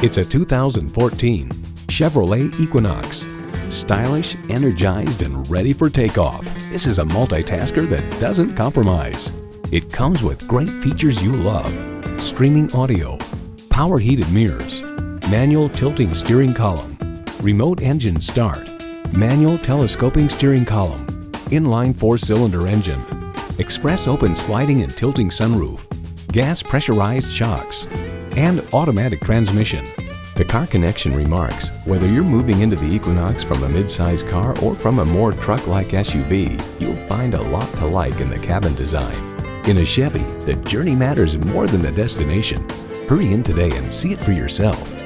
It's a 2014 Chevrolet Equinox. Stylish, energized, and ready for takeoff. This is a multitasker that doesn't compromise. It comes with great features you love. Streaming audio, power heated mirrors, manual tilting steering column, remote engine start, manual telescoping steering column, inline four-cylinder engine, express open sliding and tilting sunroof, gas pressurized shocks, and automatic transmission. The Car Connection remarks, whether you're moving into the Equinox from a mid-size car or from a more truck-like SUV, you'll find a lot to like in the cabin design. In a Chevy, the journey matters more than the destination. Hurry in today and see it for yourself.